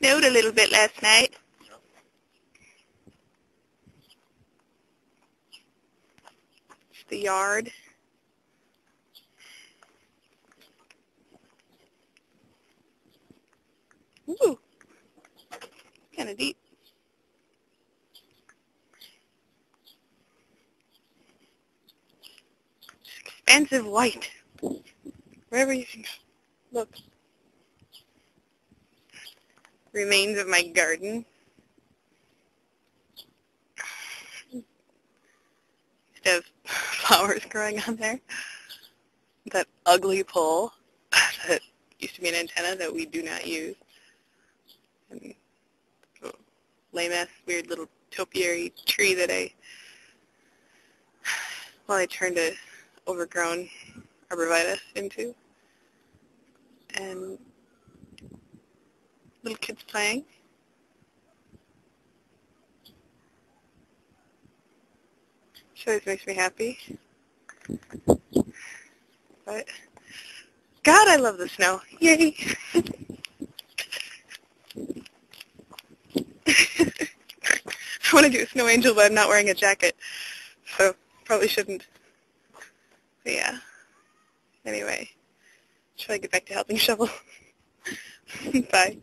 snowed a little bit last night. It's the yard. Ooh, kind of deep. Expansive white. Wherever you can. Look. Remains of my garden. To flowers growing on there. That ugly pole that used to be an antenna that we do not use. And lame-ass, weird little topiary tree that I, well, I turned a overgrown arborvitae into. And little kids playing. Which always makes me happy. But, God, I love the snow. Yay! I want to do a snow angel, but I'm not wearing a jacket, so probably shouldn't. But yeah. Anyway, should I get back to helping shovel? Bye.